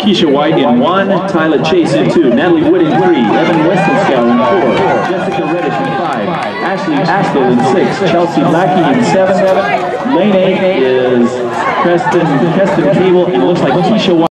Keisha White in one, Tyler Chase in two, Natalie Wood in three, Evan Westenscow in four, Jessica Reddish in five, Ashley Astill in six, Chelsea Lackey in seven, lane eight is Preston, Preston Cable, and it looks like Keisha White